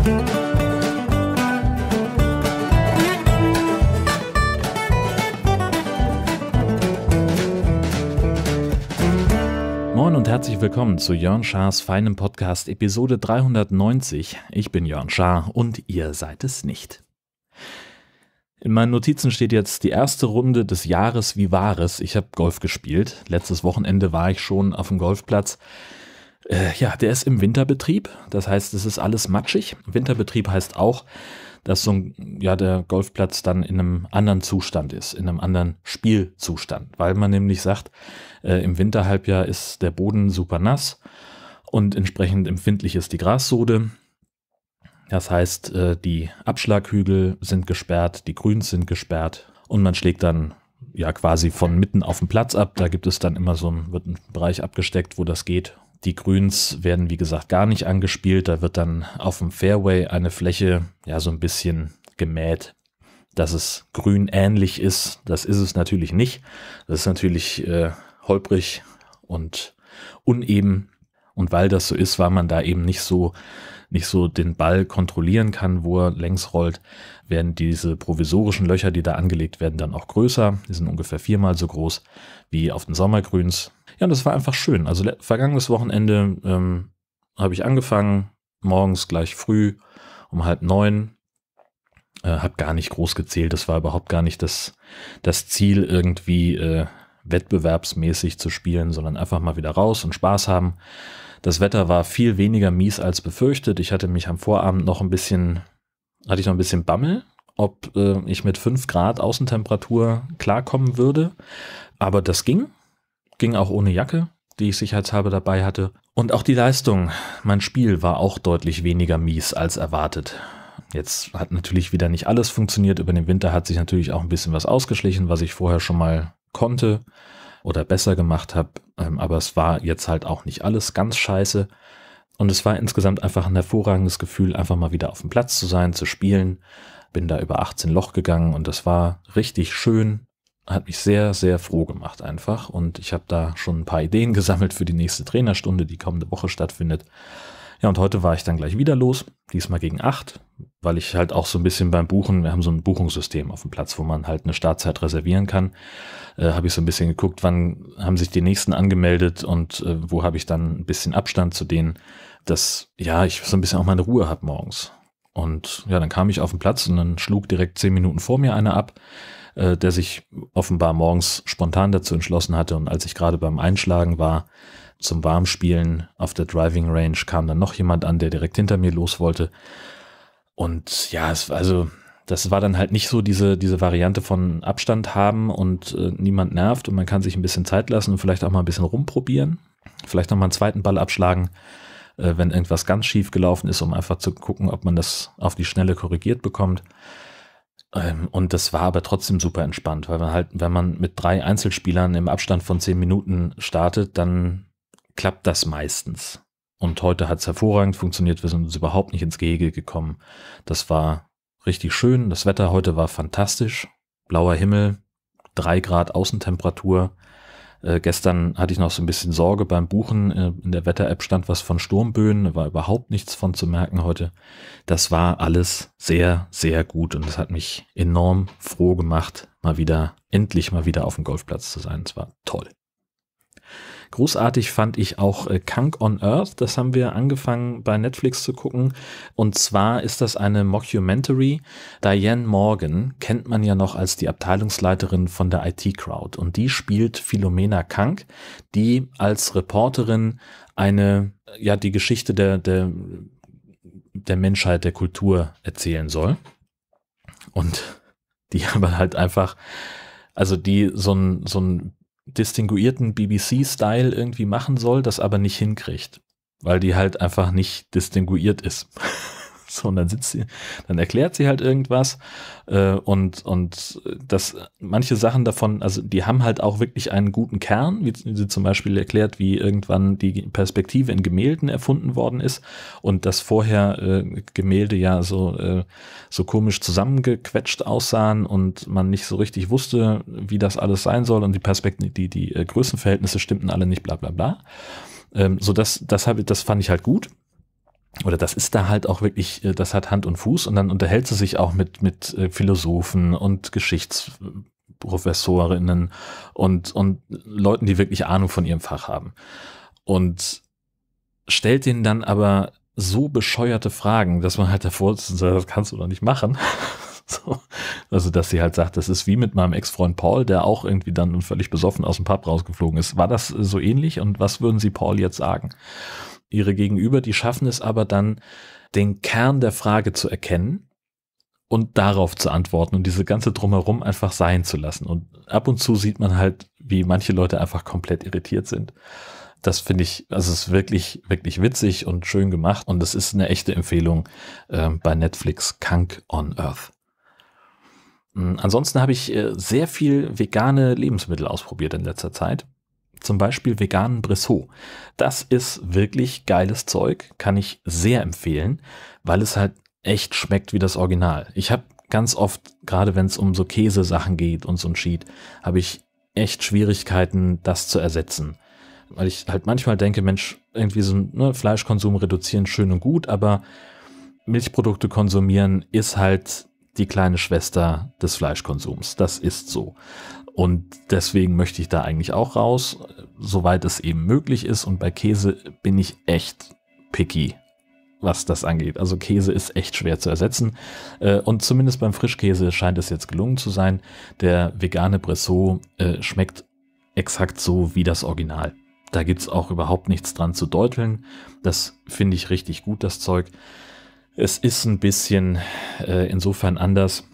Moin und herzlich willkommen zu Jörn Schars feinem Podcast Episode 390. Ich bin Jörn Schaar und ihr seid es nicht. In meinen Notizen steht jetzt die erste Runde des Jahres wie war es. Ich habe Golf gespielt. Letztes Wochenende war ich schon auf dem Golfplatz. Äh, ja, der ist im Winterbetrieb. Das heißt, es ist alles matschig. Winterbetrieb heißt auch, dass so ein, ja, der Golfplatz dann in einem anderen Zustand ist, in einem anderen Spielzustand, weil man nämlich sagt, äh, im Winterhalbjahr ist der Boden super nass und entsprechend empfindlich ist die Grassode. Das heißt, äh, die Abschlaghügel sind gesperrt, die Grüns sind gesperrt und man schlägt dann ja quasi von mitten auf dem Platz ab. Da gibt es dann immer so ein, wird ein Bereich abgesteckt, wo das geht. Die Grüns werden, wie gesagt, gar nicht angespielt. Da wird dann auf dem Fairway eine Fläche ja so ein bisschen gemäht, dass es grün ähnlich ist. Das ist es natürlich nicht. Das ist natürlich äh, holprig und uneben. Und weil das so ist, war man da eben nicht so nicht so den Ball kontrollieren kann, wo er längs rollt, werden diese provisorischen Löcher, die da angelegt werden, dann auch größer. Die sind ungefähr viermal so groß wie auf den Sommergrüns. Ja, das war einfach schön. Also vergangenes Wochenende ähm, habe ich angefangen, morgens gleich früh um halb neun. Äh, habe gar nicht groß gezählt. Das war überhaupt gar nicht das, das Ziel, irgendwie äh, wettbewerbsmäßig zu spielen, sondern einfach mal wieder raus und Spaß haben. Das Wetter war viel weniger mies als befürchtet. Ich hatte mich am Vorabend noch ein bisschen, hatte ich noch ein bisschen Bammel, ob äh, ich mit 5 Grad Außentemperatur klarkommen würde. Aber das ging. Ging auch ohne Jacke, die ich sicherheitshalber dabei hatte. Und auch die Leistung, mein Spiel war auch deutlich weniger mies als erwartet. Jetzt hat natürlich wieder nicht alles funktioniert. Über den Winter hat sich natürlich auch ein bisschen was ausgeschlichen, was ich vorher schon mal konnte oder besser gemacht habe. Ähm, aber es war jetzt halt auch nicht alles ganz scheiße. Und es war insgesamt einfach ein hervorragendes Gefühl, einfach mal wieder auf dem Platz zu sein, zu spielen. Bin da über 18 Loch gegangen und das war richtig schön. Hat mich sehr, sehr froh gemacht einfach. Und ich habe da schon ein paar Ideen gesammelt für die nächste Trainerstunde, die kommende Woche stattfindet. Ja, und heute war ich dann gleich wieder los, diesmal gegen acht, weil ich halt auch so ein bisschen beim Buchen, wir haben so ein Buchungssystem auf dem Platz, wo man halt eine Startzeit reservieren kann, äh, habe ich so ein bisschen geguckt, wann haben sich die nächsten angemeldet und äh, wo habe ich dann ein bisschen Abstand zu denen, dass ja, ich so ein bisschen auch meine Ruhe habe morgens. Und ja, dann kam ich auf den Platz und dann schlug direkt zehn Minuten vor mir einer ab, äh, der sich offenbar morgens spontan dazu entschlossen hatte. Und als ich gerade beim Einschlagen war, zum Warmspielen auf der Driving Range kam dann noch jemand an, der direkt hinter mir los wollte. Und ja, es, also das war dann halt nicht so diese, diese Variante von Abstand haben und äh, niemand nervt und man kann sich ein bisschen Zeit lassen und vielleicht auch mal ein bisschen rumprobieren. Vielleicht noch mal einen zweiten Ball abschlagen, äh, wenn irgendwas ganz schief gelaufen ist, um einfach zu gucken, ob man das auf die Schnelle korrigiert bekommt. Ähm, und das war aber trotzdem super entspannt, weil man halt, wenn man mit drei Einzelspielern im Abstand von zehn Minuten startet, dann klappt das meistens. Und heute hat es hervorragend funktioniert. Wir sind uns überhaupt nicht ins Gehege gekommen. Das war richtig schön. Das Wetter heute war fantastisch. Blauer Himmel, drei Grad Außentemperatur. Äh, gestern hatte ich noch so ein bisschen Sorge beim Buchen. Äh, in der Wetter-App stand was von Sturmböen. War überhaupt nichts von zu merken heute. Das war alles sehr, sehr gut und es hat mich enorm froh gemacht, mal wieder, endlich mal wieder auf dem Golfplatz zu sein. Es war toll. Großartig fand ich auch äh, Kunk on Earth. Das haben wir angefangen bei Netflix zu gucken. Und zwar ist das eine Mockumentary. Diane Morgan kennt man ja noch als die Abteilungsleiterin von der IT Crowd. Und die spielt Philomena Kank, die als Reporterin eine, ja, die Geschichte der, der, der Menschheit, der Kultur erzählen soll. Und die aber halt einfach, also die so ein, so ein distinguierten BBC-Style irgendwie machen soll, das aber nicht hinkriegt, weil die halt einfach nicht distinguiert ist. So, und dann sitzt sie, dann erklärt sie halt irgendwas äh, und, und das, manche Sachen davon, also die haben halt auch wirklich einen guten Kern, wie sie zum Beispiel erklärt, wie irgendwann die Perspektive in Gemälden erfunden worden ist und dass vorher äh, Gemälde ja so, äh, so komisch zusammengequetscht aussahen und man nicht so richtig wusste, wie das alles sein soll und die Perspektive, die, die äh, Größenverhältnisse stimmten alle nicht, bla bla bla. Ähm, so das, das, hab, das fand ich halt gut. Oder das ist da halt auch wirklich, äh, das hat Hand und Fuß und dann unterhält sie sich auch mit, mit äh, Philosophen und Geschichtsprofessorinnen und, und Leuten, die wirklich Ahnung von ihrem Fach haben. Und stellt denen dann aber so bescheuerte Fragen, dass man halt davor sagt, das kannst du doch nicht machen. so. Also, dass sie halt sagt, das ist wie mit meinem Ex-Freund Paul, der auch irgendwie dann völlig besoffen aus dem Pub rausgeflogen ist. War das so ähnlich? Und was würden Sie Paul jetzt sagen? Ihre Gegenüber, die schaffen es aber dann, den Kern der Frage zu erkennen und darauf zu antworten und diese ganze Drumherum einfach sein zu lassen. Und ab und zu sieht man halt, wie manche Leute einfach komplett irritiert sind. Das finde ich, also es ist wirklich, wirklich witzig und schön gemacht und es ist eine echte Empfehlung äh, bei Netflix, Kunk on Earth. Hm, ansonsten habe ich äh, sehr viel vegane Lebensmittel ausprobiert in letzter Zeit. Zum Beispiel veganen Brissot. Das ist wirklich geiles Zeug, kann ich sehr empfehlen, weil es halt echt schmeckt wie das Original. Ich habe ganz oft, gerade wenn es um so Käsesachen geht und so ein Sheet, habe ich echt Schwierigkeiten, das zu ersetzen. Weil ich halt manchmal denke, Mensch, irgendwie so ne, Fleischkonsum reduzieren schön und gut, aber Milchprodukte konsumieren ist halt die kleine Schwester des Fleischkonsums. Das ist so. Und deswegen möchte ich da eigentlich auch raus, soweit es eben möglich ist. Und bei Käse bin ich echt picky, was das angeht. Also Käse ist echt schwer zu ersetzen. Äh, und zumindest beim Frischkäse scheint es jetzt gelungen zu sein. Der vegane Bressot äh, schmeckt exakt so wie das Original. Da gibt es auch überhaupt nichts dran zu deuteln. Das finde ich richtig gut, das Zeug. Es ist ein bisschen äh, insofern anders,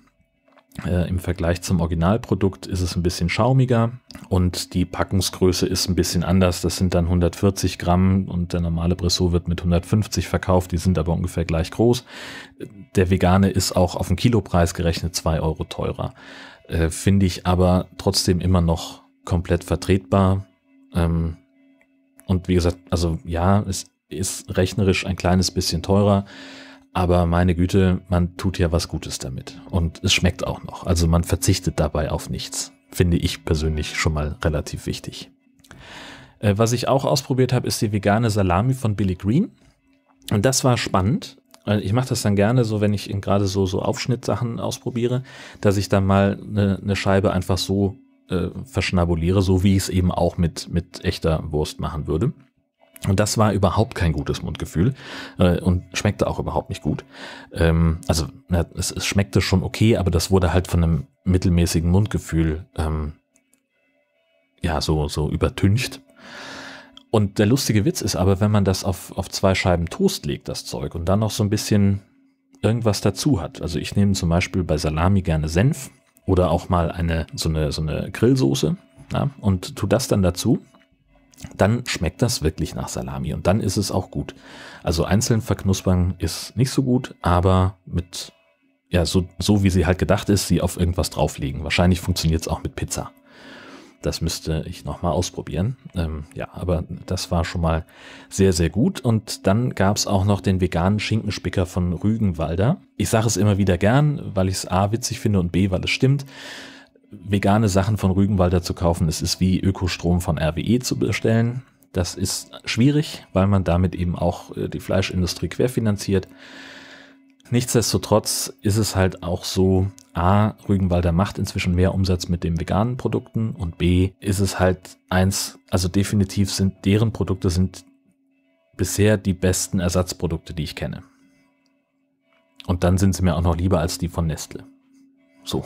äh, Im Vergleich zum Originalprodukt ist es ein bisschen schaumiger und die Packungsgröße ist ein bisschen anders. Das sind dann 140 Gramm und der normale Bressot wird mit 150 verkauft. Die sind aber ungefähr gleich groß. Der vegane ist auch auf den Kilopreis gerechnet 2 Euro teurer. Äh, Finde ich aber trotzdem immer noch komplett vertretbar. Ähm, und wie gesagt, also ja, es ist rechnerisch ein kleines bisschen teurer. Aber meine Güte, man tut ja was Gutes damit. Und es schmeckt auch noch. Also man verzichtet dabei auf nichts. Finde ich persönlich schon mal relativ wichtig. Äh, was ich auch ausprobiert habe, ist die vegane Salami von Billy Green. Und das war spannend. Ich mache das dann gerne so, wenn ich gerade so, so Aufschnittsachen ausprobiere, dass ich dann mal eine, eine Scheibe einfach so äh, verschnabuliere, so wie ich es eben auch mit, mit echter Wurst machen würde. Und das war überhaupt kein gutes Mundgefühl äh, und schmeckte auch überhaupt nicht gut. Ähm, also na, es, es, schmeckte schon okay, aber das wurde halt von einem mittelmäßigen Mundgefühl ähm, ja so, so übertüncht. Und der lustige Witz ist aber, wenn man das auf, auf zwei Scheiben Toast legt, das Zeug, und dann noch so ein bisschen irgendwas dazu hat. Also ich nehme zum Beispiel bei Salami gerne Senf oder auch mal eine so eine, so eine Grillsoße ja, und tu das dann dazu dann schmeckt das wirklich nach Salami und dann ist es auch gut. Also einzeln verknuspern ist nicht so gut, aber mit, ja, so, so wie sie halt gedacht ist, sie auf irgendwas drauflegen. Wahrscheinlich funktioniert es auch mit Pizza. Das müsste ich nochmal ausprobieren. Ähm, ja, aber das war schon mal sehr, sehr gut. Und dann gab es auch noch den veganen Schinkenspicker von Rügenwalder. Ich sage es immer wieder gern, weil ich es A witzig finde und B, weil es stimmt vegane Sachen von Rügenwalder zu kaufen, es ist wie Ökostrom von RWE zu bestellen. Das ist schwierig, weil man damit eben auch äh, die Fleischindustrie querfinanziert. Nichtsdestotrotz ist es halt auch so, A, Rügenwalder macht inzwischen mehr Umsatz mit den veganen Produkten und B, ist es halt eins, also definitiv sind deren Produkte sind bisher die besten Ersatzprodukte, die ich kenne. Und dann sind sie mir auch noch lieber als die von Nestle. So.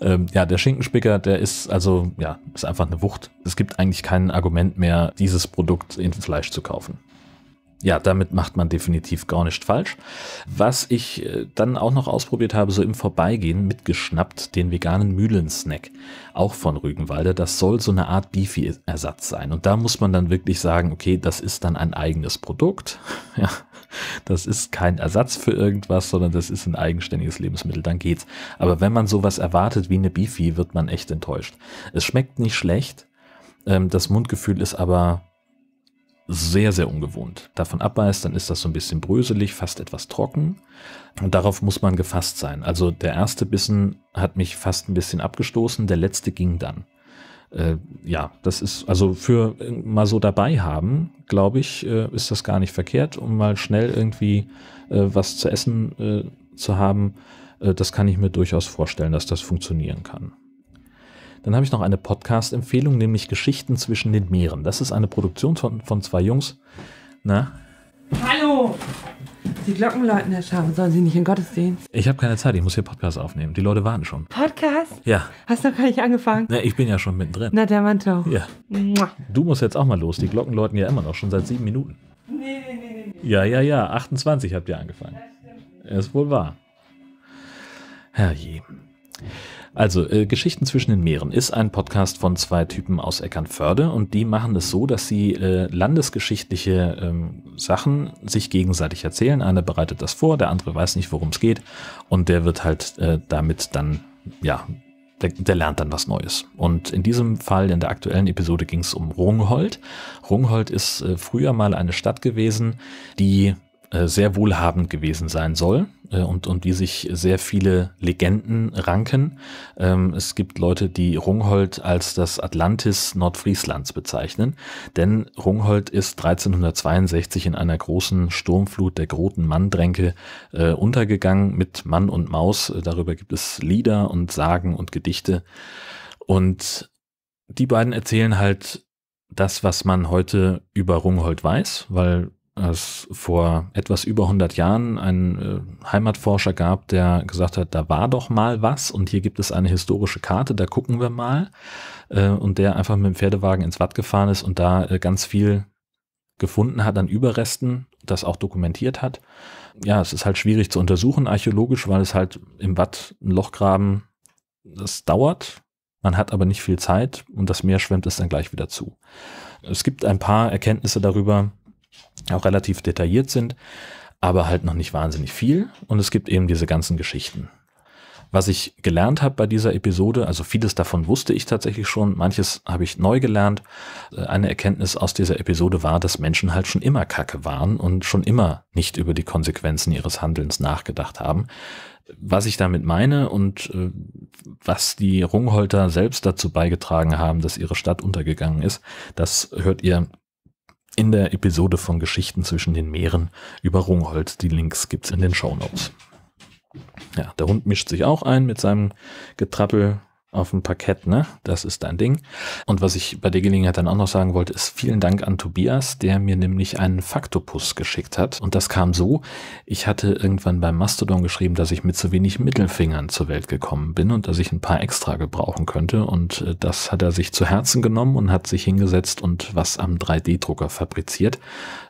Ähm, ja, der Schinkenspicker, der ist also, ja, ist einfach eine Wucht. Es gibt eigentlich kein Argument mehr, dieses Produkt in Fleisch zu kaufen. Ja, damit macht man definitiv gar nicht falsch. Was ich äh, dann auch noch ausprobiert habe, so im Vorbeigehen mitgeschnappt, den veganen Mühlensnack, auch von Rügenwalder. Das soll so eine Art Beefy-Ersatz sein. Und da muss man dann wirklich sagen, okay, das ist dann ein eigenes Produkt. Ja, das ist kein Ersatz für irgendwas, sondern das ist ein eigenständiges Lebensmittel, dann geht's. Aber wenn man sowas erwartet wie eine Beefy, wird man echt enttäuscht. Es schmeckt nicht schlecht, ähm, das Mundgefühl ist aber sehr, sehr ungewohnt. Davon abbeißt, dann ist das so ein bisschen bröselig, fast etwas trocken. Und darauf muss man gefasst sein. Also der erste Bissen hat mich fast ein bisschen abgestoßen, der letzte ging dann. äh, ja, das ist also für mal so dabei haben, glaube ich, äh, ist das gar nicht verkehrt, um mal schnell irgendwie äh, was zu essen äh, zu haben. Äh, das kann ich mir durchaus vorstellen, dass das funktionieren kann. Dann habe ich noch eine Podcast-Empfehlung, nämlich Geschichten zwischen den Meeren. Das ist eine Produktion von, von zwei Jungs. Na? Hallo! Die Glocken läuten, Herr Schabe. Sollen Sie nicht in Gottesdienst? Ich habe keine Zeit, ich muss hier Podcast aufnehmen. Die Leute warten schon. Podcast? Ja. Hast du noch gar nicht angefangen? Ne, ich bin ja schon mittendrin. Na, der Mann doch. Ja. Mua. Du musst jetzt auch mal los. Die Glocken läuten ja immer noch, schon seit sieben Minuten. Nee, nee, nee, nee. Ja, ja, ja. 28 habt ihr angefangen. Ist wohl wahr. Herrje. Also, äh, Geschichten zwischen den Meeren ist ein Podcast von zwei Typen aus Eckernförde und die machen es so, dass sie äh, landesgeschichtliche ähm, Sachen sich gegenseitig erzählen. Einer bereitet das vor, der andere weiß nicht, worum es geht und der wird halt äh, damit dann, ja, der, der lernt dann was Neues. Und in diesem Fall, in der aktuellen Episode, ging es um Rungholt. Rungholt ist äh, früher mal eine Stadt gewesen, die sehr wohlhabend gewesen sein soll äh, und, und die sich sehr viele Legenden ranken. Ähm, es gibt Leute, die Rungholt als das Atlantis Nordfrieslands bezeichnen, denn Rungholt ist 1362 in einer großen Sturmflut der Groten Manndränke äh, untergegangen mit Mann und Maus. Äh, Darüber gibt es Lieder und Sagen und Gedichte. Und die beiden erzählen halt das, was man heute über Rungholt weiß, weil es vor etwas über 100 Jahren einen äh, Heimatforscher gab, der gesagt hat, da war doch mal was und hier gibt es eine historische Karte, da gucken wir mal. Äh, und der einfach mit dem Pferdewagen ins Watt gefahren ist und da äh, ganz viel gefunden hat an Überresten, das auch dokumentiert hat. Ja, es ist halt schwierig zu untersuchen archäologisch, weil es halt im Watt ein Loch graben, das dauert. Man hat aber nicht viel Zeit und das Meer schwemmt es dann gleich wieder zu. Es gibt ein paar Erkenntnisse darüber, auch relativ detailliert sind, aber halt noch nicht wahnsinnig viel. Und es gibt eben diese ganzen Geschichten. Was ich gelernt habe bei dieser Episode, also vieles davon wusste ich tatsächlich schon, manches habe ich neu gelernt. Äh, Eine Erkenntnis aus dieser Episode war, dass Menschen halt schon immer Kacke waren und schon immer nicht über die Konsequenzen ihres Handelns nachgedacht haben. Was ich damit meine und äh, was die Rungholter selbst dazu beigetragen haben, dass ihre Stadt untergegangen ist, das hört ihr in der Episode von Geschichten zwischen den Meeren über Rungholt. Die Links gibt's in den Show Notes. Ja, der Hund mischt sich auch ein mit seinem Getrappel auf dem Parkett, ne? Das ist dein Ding. Und was ich bei der Gelegenheit dann auch noch sagen wollte, ist vielen Dank an Tobias, der mir nämlich einen Faktopus geschickt hat. Und das kam so, ich hatte irgendwann beim Mastodon geschrieben, dass ich mit zu wenig Mittelfingern zur Welt gekommen bin und dass ich ein paar extra gebrauchen könnte. Und äh, das hat er sich zu Herzen genommen und hat sich hingesetzt und was am 3D-Drucker fabriziert,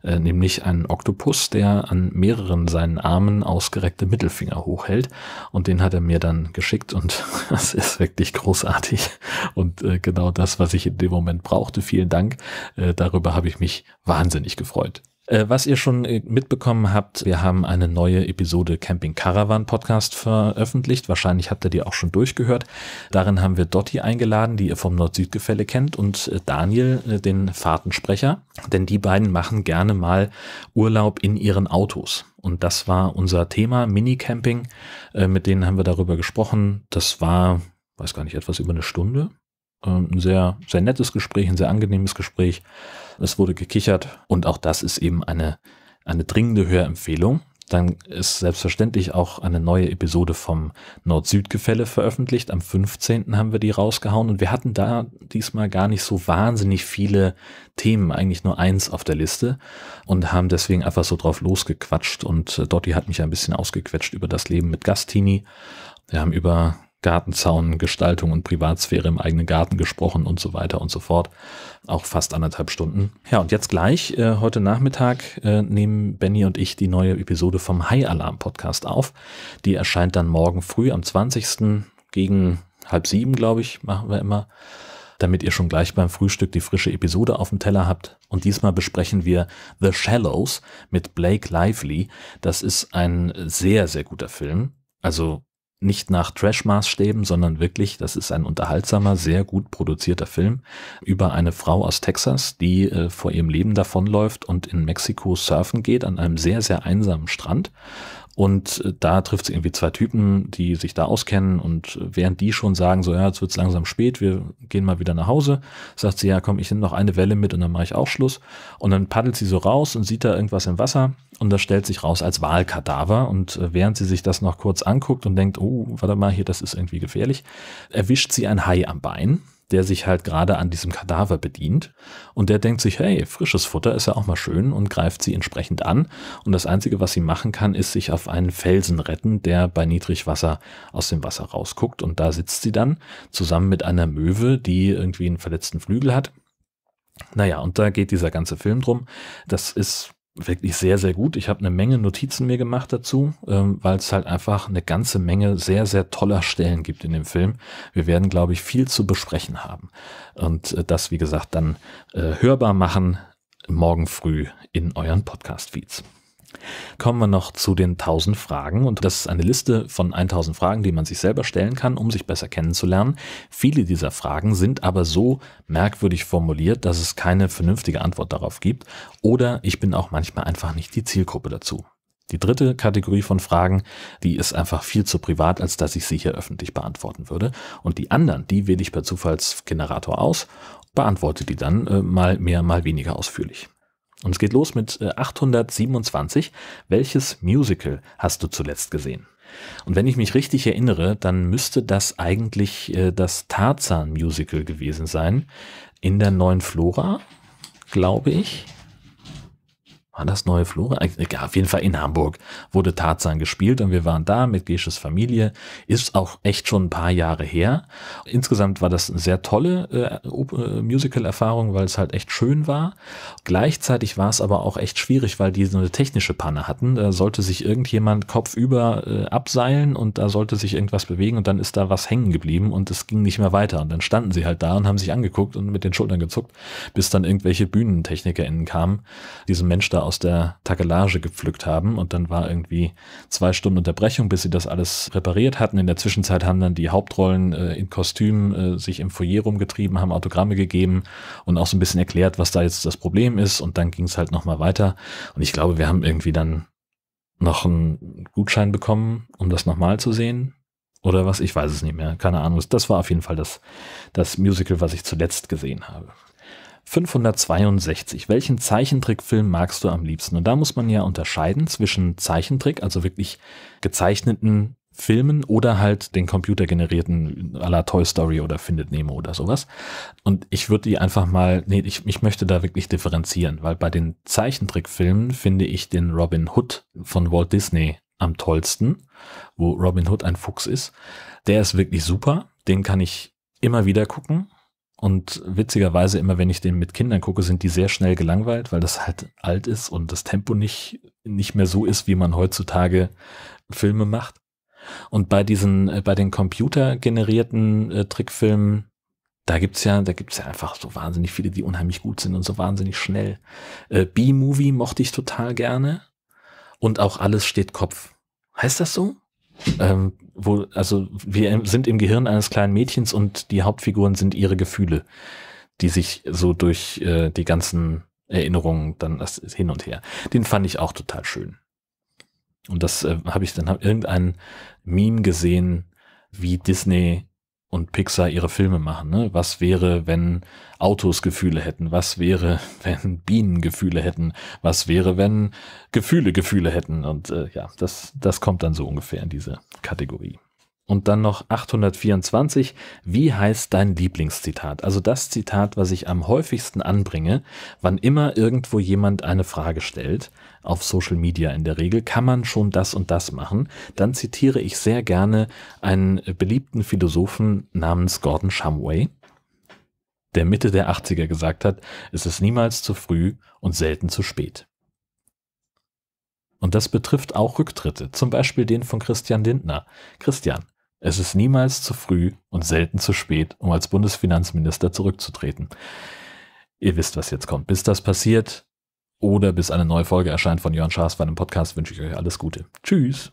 äh, nämlich einen Oktopus, der an mehreren seinen Armen ausgereckte Mittelfinger hochhält. Und den hat er mir dann geschickt und das ist wirklich großartig und äh, genau das, was ich in dem Moment brauchte. Vielen Dank. Äh, darüber habe ich mich wahnsinnig gefreut. Äh, Was ihr schon äh, mitbekommen habt, wir haben eine neue Episode Camping Caravan Podcast veröffentlicht. Wahrscheinlich habt ihr die auch schon durchgehört. Darin haben wir Dotti eingeladen, die ihr vom Nord-Süd-Gefälle kennt, und äh, Daniel, den Fahrtensprecher. Denn die beiden machen gerne mal Urlaub in ihren Autos. Und das war unser Thema, Minicamping. Mit denen haben wir darüber gesprochen. Das war, weiß gar nicht, etwas über eine Stunde. Ähm, Ein sehr, sehr nettes Gespräch, ein sehr angenehmes Gespräch. Es wurde gekichert und auch das ist eben eine, eine dringende Hörempfehlung. Dann ist selbstverständlich auch eine neue Episode vom Nord-Süd-Gefälle veröffentlicht. Am 15. haben wir die rausgehauen und wir hatten da diesmal gar nicht so wahnsinnig viele Themen, eigentlich nur eins auf der Liste und haben deswegen einfach so drauf losgequatscht und äh, Dotti hat mich ein bisschen ausgequetscht über das Leben mit Gastini. Wir haben über Gartenzaun, Gestaltung und Privatsphäre im eigenen Garten gesprochen und so weiter und so fort. Auch fast anderthalb Stunden. Ja, und jetzt gleich, äh, heute Nachmittag, äh, nehmen Benny und ich die neue Episode vom High Alarm Podcast auf. Die erscheint dann morgen früh am 20. gegen halb sieben, glaube ich, machen wir immer damit ihr schon gleich beim Frühstück die frische Episode auf dem Teller habt. Und diesmal besprechen wir The Shallows mit Blake Lively. Das ist ein sehr, sehr guter Film. Also nicht nach Trash-Maßstäben, sondern wirklich, das ist ein unterhaltsamer, sehr gut produzierter Film über eine Frau aus Texas, die äh, vor ihrem Leben davonläuft und in Mexiko surfen geht an einem sehr, sehr einsamen Strand Und äh, da trifft sie irgendwie zwei Typen, die sich da auskennen und während die schon sagen, so ja, jetzt wird's langsam spät, wir gehen mal wieder nach Hause, sagt sie, ja komm, ich nehme noch eine Welle mit und dann mache ich auch Schluss. Und dann paddelt sie so raus und sieht da irgendwas im Wasser und das stellt sich raus als Wahlkadaver. Und äh, während sie sich das noch kurz anguckt und denkt, oh, warte mal, hier, das ist irgendwie gefährlich, erwischt sie ein Hai am Bein der sich halt gerade an diesem Kadaver bedient und der denkt sich, hey, frisches Futter ist ja auch mal schön und greift sie entsprechend an und das Einzige, was sie machen kann, ist sich auf einen Felsen retten, der bei Niedrigwasser aus dem Wasser rausguckt und da sitzt sie dann zusammen mit einer Möwe, die irgendwie einen verletzten Flügel hat. Naja, und da geht dieser ganze Film drum. Das ist wirklich sehr, sehr gut. Ich habe eine Menge Notizen mir gemacht dazu, ähm, weil es halt einfach eine ganze Menge sehr, sehr toller Stellen gibt in dem Film. Wir werden, glaube ich, viel zu besprechen haben. Und äh, das, wie gesagt, dann äh, hörbar machen morgen früh in euren Podcast-Feeds. Kommen wir noch zu den 1000 Fragen und das ist eine Liste von 1000 Fragen, die man sich selber stellen kann, um sich besser kennenzulernen. Viele dieser Fragen sind aber so merkwürdig formuliert, dass es keine vernünftige Antwort darauf gibt oder ich bin auch manchmal einfach nicht die Zielgruppe dazu. Die dritte Kategorie von Fragen, die ist einfach viel zu privat, als dass ich sie hier öffentlich beantworten würde. Und die anderen, die wähle ich per Zufallsgenerator aus, beantworte die dann äh, mal mehr, mal weniger ausführlich. Und es geht los mit 827. Äh, Welches Musical hast du zuletzt gesehen? Und wenn ich mich richtig erinnere, dann müsste das eigentlich äh, das Tarzan-Musical gewesen sein. In der neuen Flora, glaube ich. War das neue Flora? Ja, auf jeden Fall in Hamburg wurde Tarzan gespielt und wir waren da mit Gesches Familie. Ist auch echt schon ein paar Jahre her. Insgesamt war das eine sehr tolle äh, äh, Musical-Erfahrung, weil es halt echt schön war. Gleichzeitig war es aber auch echt schwierig, weil die so eine technische Panne hatten. Da sollte sich irgendjemand kopfüber äh, abseilen und da sollte sich irgendwas bewegen und dann ist da was hängen geblieben und es ging nicht mehr weiter. Und dann standen sie halt da und haben sich angeguckt und mit den Schultern gezuckt, bis dann irgendwelche BühnentechnikerInnen kamen, diesen Mensch da aus der Takelage gepflückt haben und dann war irgendwie zwei Stunden Unterbrechung, bis sie das alles repariert hatten. In der Zwischenzeit haben dann die Hauptrollen äh, in Kostüm äh, sich im Foyer rumgetrieben, haben Autogramme gegeben und auch so ein bisschen erklärt, was da jetzt das Problem ist und dann ging es halt nochmal weiter und ich glaube, wir haben irgendwie dann noch einen Gutschein bekommen, um das nochmal zu sehen. Oder was, ich weiß es nicht mehr, keine Ahnung. Das war auf jeden Fall das, das Musical, was ich zuletzt gesehen habe. 562. Welchen Zeichentrickfilm magst du am liebsten? Und da muss man ja unterscheiden zwischen Zeichentrick, also wirklich gezeichneten Filmen oder halt den computergenerierten à la Toy Story oder Findet Nemo oder sowas. Und ich würde die einfach mal, nee, ich, ich möchte da wirklich differenzieren, weil bei den Zeichentrickfilmen finde ich den Robin Hood von Walt Disney am tollsten, wo Robin Hood ein Fuchs ist. Der ist wirklich super, den kann ich immer wieder gucken und witzigerweise, immer wenn ich den mit Kindern gucke, sind die sehr schnell gelangweilt, weil das halt alt ist und das Tempo nicht, nicht mehr so ist, wie man heutzutage Filme macht. Und bei diesen, äh, bei den computergenerierten äh, Trickfilmen, da gibt's ja, da gibt's ja einfach so wahnsinnig viele, die unheimlich gut sind und so wahnsinnig schnell. Äh, B-Movie mochte ich total gerne. Und auch alles steht Kopf. Heißt das so? Ähm, wo, also wir sind im Gehirn eines kleinen Mädchens und die Hauptfiguren sind ihre Gefühle, die sich so durch äh, die ganzen Erinnerungen dann das hin und her. Den fand ich auch total schön. Und das äh, habe ich dann hab irgendein Meme gesehen, wie Disney und Pixar ihre Filme machen. Ne? Was wäre, wenn Autos Gefühle hätten? Was wäre, wenn Bienen Gefühle hätten? Was wäre, wenn Gefühle Gefühle hätten? Und äh, ja, das, das kommt dann so ungefähr in diese Kategorie. Und dann noch 824. Wie heißt dein Lieblingszitat? Also das Zitat, was ich am häufigsten anbringe, wann immer irgendwo jemand eine Frage stellt, auf Social Media in der Regel, kann man schon das und das machen. Dann zitiere ich sehr gerne einen beliebten Philosophen namens Gordon Shumway, der Mitte der 80er gesagt hat, es ist niemals zu früh und selten zu spät. Und das betrifft auch Rücktritte, zum Beispiel den von Christian Lindner. Christian, es ist niemals zu früh und selten zu spät, um als Bundesfinanzminister zurückzutreten. Ihr wisst, was jetzt kommt. Bis das passiert oder bis eine neue Folge erscheint von Jörn Schaas bei einem Podcast, wünsche ich euch alles Gute. Tschüss.